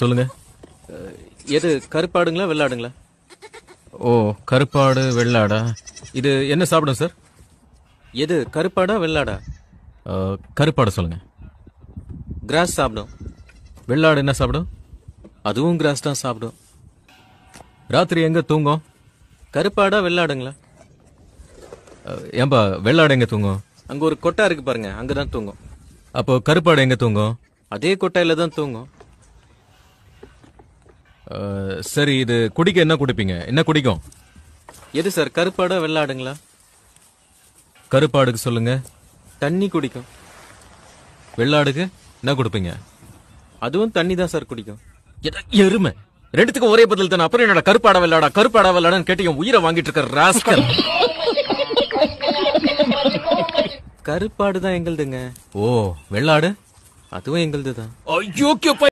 சொல்லுங்க. எது கருப்பாடுங்களா வெள்ளாடுங்களா? ஓ கருப்பாடு வெள்ளாடா. இது என்ன சாப்பிடும் சார்? எது கருப்பாடா வெள்ளாடா? கருப்பாடு சொல்லுங்க. கிராஸ் சாப்பிடும். வெள்ளாடு என்ன சாப்பிடும்? அதுவும் கிராஸ் தான் சாப்பிடும். ராத்திரி எங்க தூங்கும்? கருப்பாடா வெள்ளாடுங்களா? ஏம்பா வெள்ளாடு எங்க தூங்கும்? அங்க ஒரு கொட்டா இருக்கு பாருங்க அங்கதான் தூங்கும். அப்போ கருப்பாடு எங்க தூங்கும்? அதே கொட்டாயில தான் தூங்கும். சரி இது குடிக்க என்ன குடிப்பீங்க? என்ன குடிக்கும்? எது சார் கருப்பாடா வெள்ளாடுங்களா? கருப்பாடுக்கு சொல்லுங்க. தண்ணி குடிக்கும். வெள்ளாடுக்கு என்ன கொடுப்பீங்க? அதுவும் தண்ணி தான் சார் குடிக்கும். எருமை. ரெண்டுத்துக்கும் ஒரே பதில் தானே. அப்புறம் என்னடா கருப்பாடா வெள்ளாடா கருப்பாடா வெள்ளாடான்னு கேட்டு உயிரை வாங்கிட்டு இருக்க ராஸ்கல். கருப்பாடு தான் எங்களுதுங்க. ஓ வெள்ளாடு? அதுவும் எங்களுது தான். ஐயோ